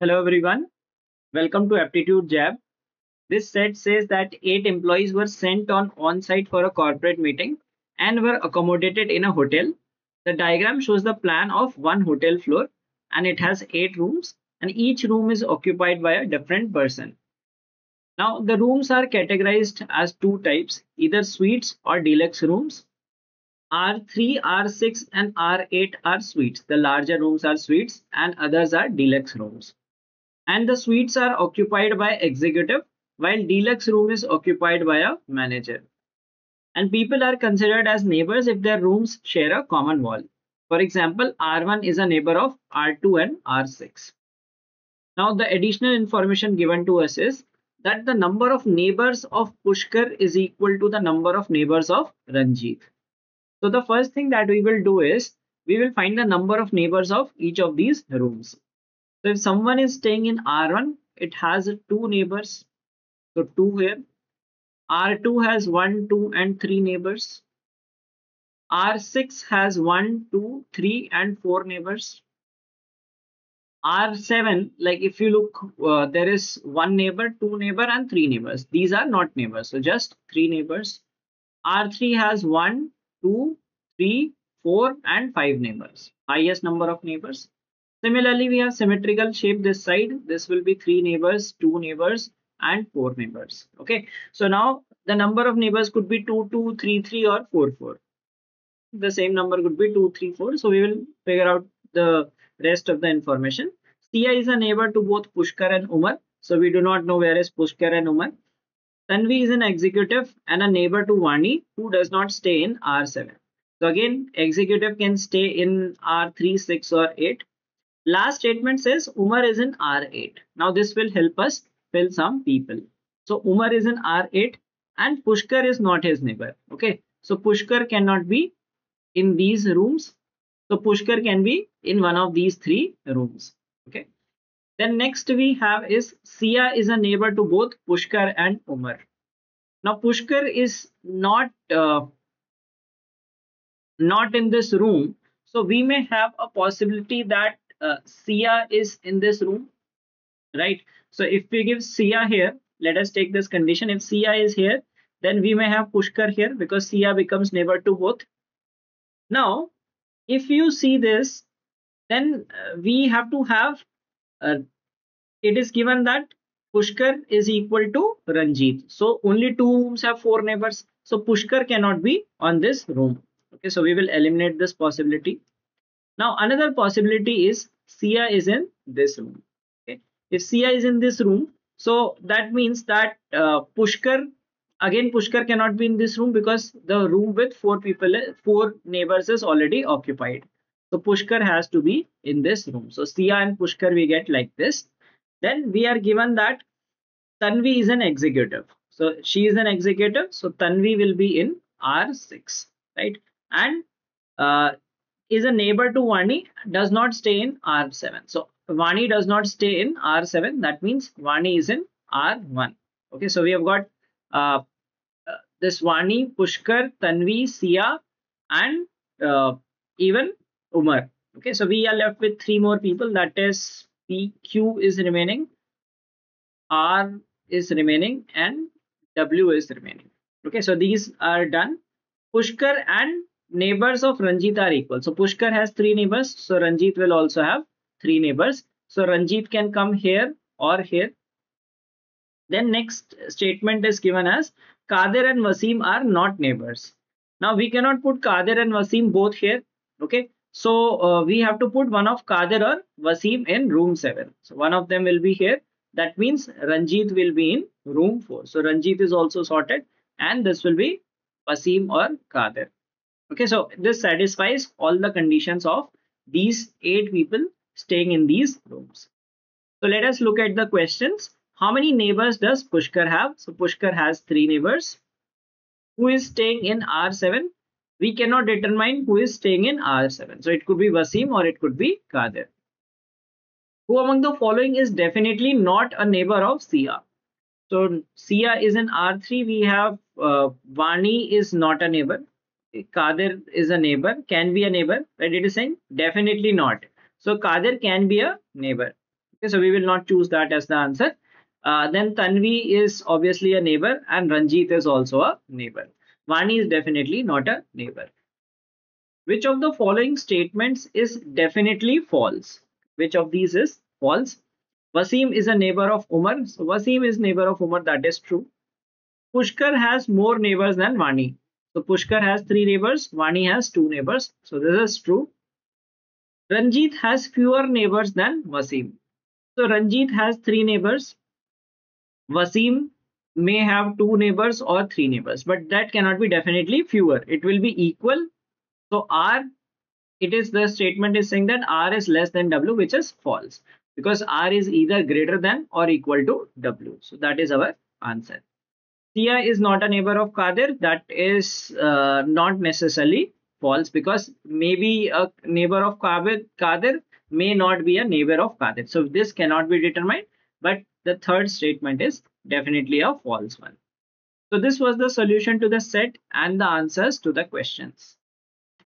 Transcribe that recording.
Hello everyone, welcome to Aptitude Jab. This set says that eight employees were sent on on-site for a corporate meeting and were accommodated in a hotel. The diagram shows the plan of one hotel floor and it has eight rooms and each room is occupied by a different person. Now the rooms are categorized as two types, either suites or deluxe rooms. R3, R6 and R8 are suites. The larger rooms are suites and others are deluxe rooms and the suites are occupied by executive while deluxe room is occupied by a manager. And people are considered as neighbors if their rooms share a common wall. For example, R1 is a neighbor of R2 and R6. Now the additional information given to us is that the number of neighbors of Pushkar is equal to the number of neighbors of Ranjit. So the first thing that we will do is we will find the number of neighbors of each of these rooms. So if someone is staying in R1, it has two neighbors. So two here. R2 has one, two, and three neighbors. R6 has one, two, three, and four neighbors. R7, like if you look, uh, there is one neighbor, two neighbor, and three neighbors. These are not neighbors, so just three neighbors. R3 has one, two, three, four, and five neighbors. Highest number of neighbors. Similarly, we have symmetrical shape this side. This will be three neighbors, two neighbors, and four neighbors. Okay, so now the number of neighbors could be two, two, three, three, or four, four. The same number could be two, three, four. So we will figure out the rest of the information. Sia is a neighbor to both Pushkar and Umar. So we do not know where is Pushkar and Umar. Tanvi is an executive and a neighbor to Vani who does not stay in R7. So again, executive can stay in R3, 6 or 8 Last statement says Umar is in R8. Now this will help us fill some people. So Umar is in R8 and Pushkar is not his neighbor. Okay. So Pushkar cannot be in these rooms. So Pushkar can be in one of these three rooms. Okay. Then next we have is Sia is a neighbor to both Pushkar and Umar. Now Pushkar is not uh, not in this room. So we may have a possibility that uh, Sia is in this room, right? So if we give Sia here, let us take this condition. If Sia is here, then we may have Pushkar here because Sia becomes neighbor to both. Now, if you see this, then uh, we have to have, uh, it is given that Pushkar is equal to Ranjit. So only two rooms have four neighbors. So Pushkar cannot be on this room. Okay, so we will eliminate this possibility. Now another possibility is Sia is in this room. Okay. If Sia is in this room, so that means that uh, Pushkar, again Pushkar cannot be in this room because the room with four people, four neighbors is already occupied. So Pushkar has to be in this room. So Sia and Pushkar we get like this. Then we are given that Tanvi is an executive. So she is an executive. So Tanvi will be in R6, right? And uh, is a neighbor to Vani does not stay in R7. So Vani does not stay in R7. That means Vani is in R1. Okay, so we have got uh, uh, this Vani, Pushkar, Tanvi, Sia, and uh, even Umar. Okay, so we are left with three more people. That is PQ is remaining, R is remaining, and W is remaining. Okay, so these are done. Pushkar and neighbors of Ranjit are equal. So Pushkar has three neighbors. So Ranjit will also have three neighbors. So Ranjit can come here or here. Then next statement is given as Kadir and Wasim are not neighbors. Now we cannot put Kadir and Wasim both here. Okay. So uh, we have to put one of Kader or Wasim in room 7. So one of them will be here. That means Ranjit will be in room 4. So Ranjit is also sorted and this will be Wasim or Kadir okay so this satisfies all the conditions of these eight people staying in these rooms. So let us look at the questions. How many neighbors does pushkar have? So pushkar has three neighbors. Who is staying in r7 we cannot determine who is staying in r7 so it could be wasim or it could be kadir who among the following is definitely not a neighbor of sia? So sia is in r3 we have uh, vani is not a neighbor Kadir is a neighbor, can be a neighbor, right? It is saying definitely not. So Kadir can be a neighbor. Okay, so we will not choose that as the answer. Uh, then Tanvi is obviously a neighbor and Ranjit is also a neighbor. Vani is definitely not a neighbor. Which of the following statements is definitely false? Which of these is false? Wasim is a neighbor of Umar. So Wasim is neighbor of Umar. That is true. Pushkar has more neighbors than Vani. So Pushkar has three neighbors. Vani has two neighbors. So this is true. Ranjit has fewer neighbors than Wasim. So Ranjit has three neighbors. Wasim may have two neighbors or three neighbors, but that cannot be definitely fewer. It will be equal. So R, it is the statement is saying that R is less than W, which is false because R is either greater than or equal to W. So that is our answer. Sia is not a neighbor of Kadir. That is uh, not necessarily false because maybe a neighbor of Kadir may not be a neighbor of Kadir. So this cannot be determined. But the third statement is definitely a false one. So this was the solution to the set and the answers to the questions.